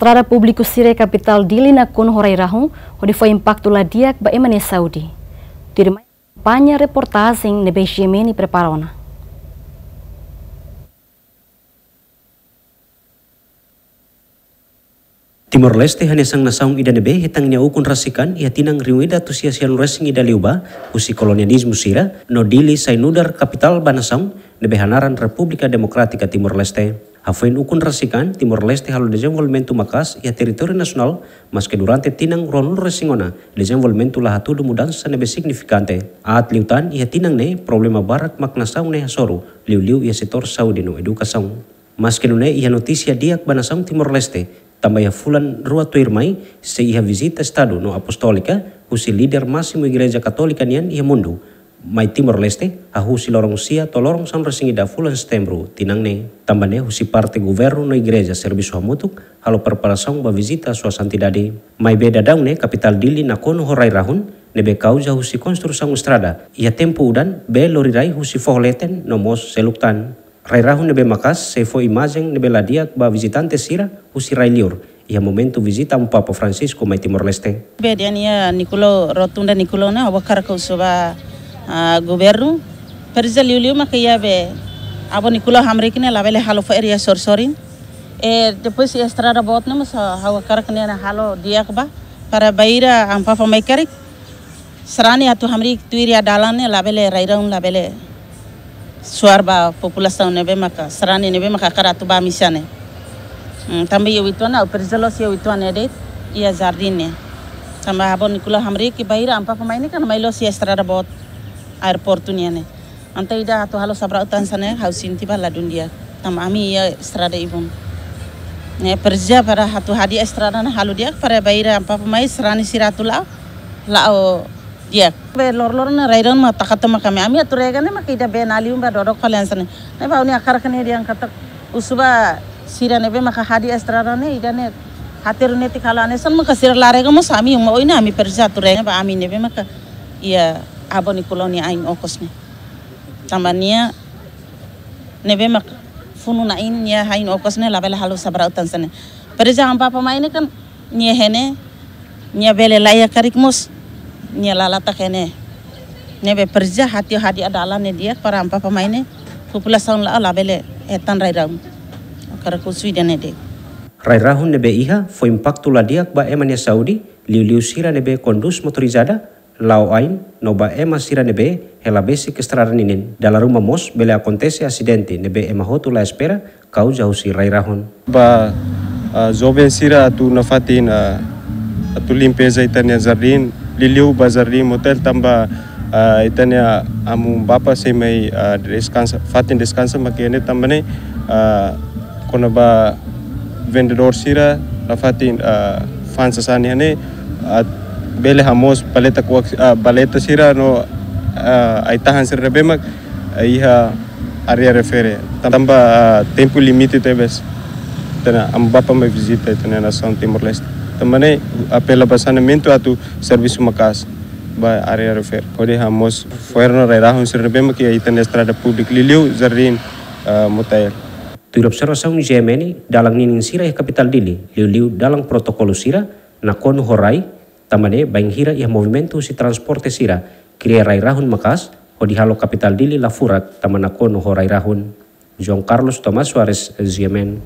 Estrada Público Sire Capital Dili na kun horai rahum, onde foi impacto lá diak ba emane Saudi. Dirima banha reportagem nebe Jemeni preparona. Timor Leste hanya sang nasaung ida nebe hitang nya ukun rasikan ia tinang riwida tu sia sia resing ida liuba usi kolonialisme sira no dili sainudar kapital banasaung nebe hanaran Republika Demokratika Timor Leste. Hafuin ukun rasikan Timor Leste halo desenvolvimento makas ia teritori nasional mas durante tinang ronul resingona desenvolvimento lah hatudu mudança nebe significante. Aat liutan ia tinang ne problema barak maknasaung ne hasoru liu-liu ia setor Saudi no edukasaung. Mas que nune ia notícia diak banasaung Timor Leste também fulan rua tuirmai se ia visita estado no apostolika husi líder máximo igreja católica nian ia mundo mai Timor Leste a husi lorong sia to lorong san resingida fulan setembro tinang ne tambane husi parte governo no igreja serviço hamutuk halo preparação ba visita sua santidade mai beda daun ne capital dili na kono horai rahun nebe causa husi construção estrada ia tempo udan be lorirai husi forleten no mos seluktan Rairahun nebe makas se foi imagem nebe ladia ba visitante sira usi railior ia momento visita um Papa Francisco mai Timor Leste. Bedian ia Niculo rotunda Niculo na awakar ko suba governo perza liu liu maka ia be abo Niculo hamrikne labele halo fa area sor sorin e depois estrada bot na mas awakar kne na halo dia ba para baira am Papa mai serani atu hamrik tuiria dalane labele rairang labele suar ba população nebe maka sarani nebe maka karatu ba misane tambe yo itwana o perzelos yo itwana de ia jardim ne tamba habon nikula hamri ki bahira ampa pemain kan mailo si estrada bot airport ni ne anta ida to halo sabra utan sana hausin tiba la dunia. Tamba ami ia estrada ibun ne perja para hatu hadi estrada na halu dia para bahira ampa pemain serani siratula la o dia. Be lor lor na rairon ma takata ma kami. Ami aturega ne ma kida be nali umba dodok kalian sana. Ne ba uni akar kene dia kata usuba sira ne be ma hadi estrada ne ida ne hatir ne tikala ne san ma kasir lare ga mo sami mo ina ami perja turega ba ami ne be ma ka ia aboni koloni ain okos ne tamania ne be ma funu na in ya hain okos ne labela halu sabra utan sana perja am papa ma ini kan nia hene nia bele laya karik mos nia lalata kene. Nebe perja hati hadi adalah ne dia para ampa pemainnya população la la bele etan rairau kara kusui dene de Rairahun nebe iha foi impacto la diak ba emania Saudi liu liu sira nebe conduz motorizada lau ain no ba ema sira nebe hela basic estrada ninin dala rumah mos bele acontece acidente nebe ema hotu la espera kau jauh si Rairahun ba uh, jovem sira tu nafatin uh, tu limpeza itania jardim liliu bazari motel tamba uh, itania amu bapa se mai uh, descansa fatin descansa makene tambane uh, kona ba vendedor sira la fatin uh, fansa sani hane uh, bele hamos baleta kuak uh, baleta sira no uh, aitahan sira bemak iha area refere. Tamba uh, tempo limite tebes tena am bapa me visita tena nação Timor Leste. Também apela saneamento atu serviço macas ba area refer kode hamos fueron rairahun sirnebema que aí tem estrada pública liliu jardim uh, motel. Tu observação ni Jemeni dalang nining sira kapital dili. Liu-liu dalang protokolo sira na kon horai tamane baing hira ya movimento si transporte sira. Kria rairahun makas ho di halo kapital dili la furak tamana kon horai rahun. João Carlos Tomás Soares Jemen